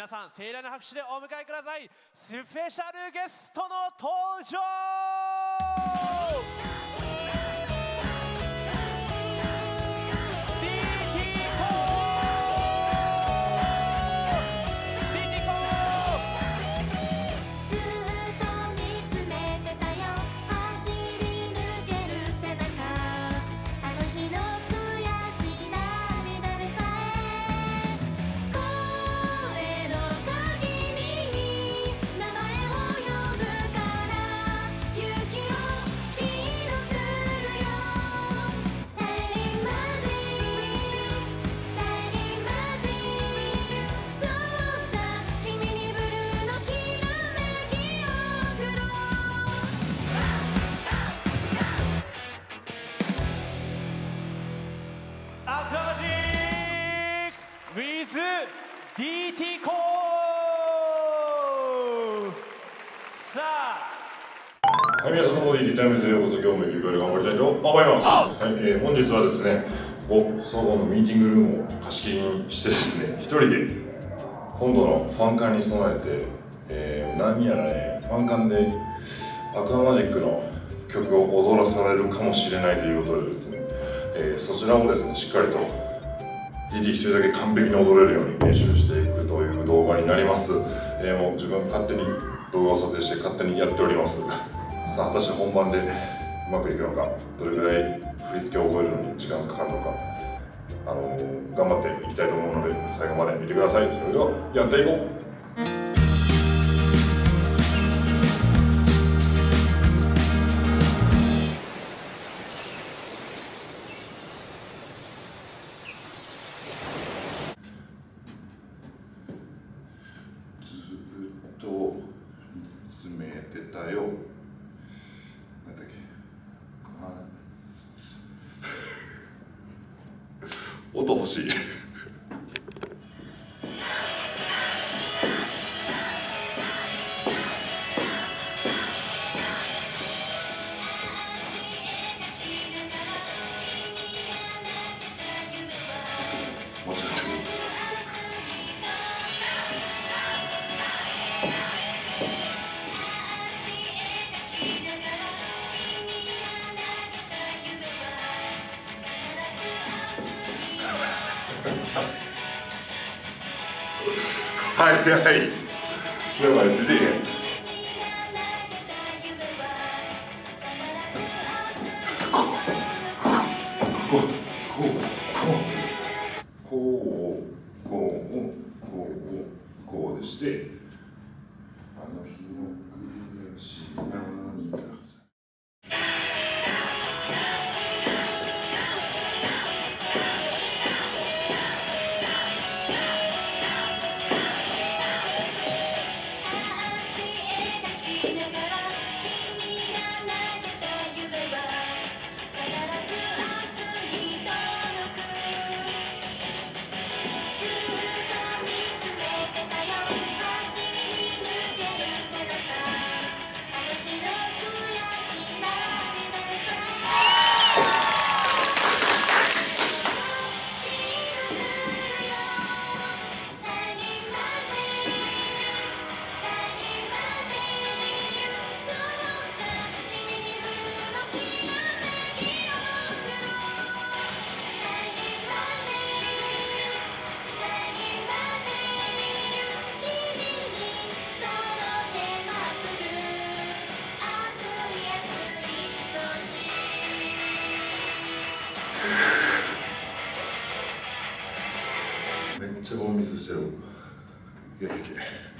皆さん盛大な拍手でお迎えください。スペシャルゲストの登場はい、皆さんどうも DT タイムズへようこそ今日もゆる頑張りたいと思います。はい、えー本日はですね、ここ総合のミーティングルームを貸し切りにしてですね、一人で今度のファン感に備えて、えー何やらね、ファン感でアクアマジックの曲を踊らされるかもしれないということでですね、えーそちらをですね、しっかりと DD 一人だけ完璧に踊れるように練習していくという動画になります、えーもう自分勝手に動画を撮影して勝手にやっておりますさあ果たして本番でうまくいくのかどれぐらい振り付けを覚えるのに時間がかかるのかあの頑張っていきたいと思うので最後まで見てください。それではやっていこう。音欲しい。はいはい。でついていけんやつ。こうこうこうこめっちゃボンミスしてるいやいやいや。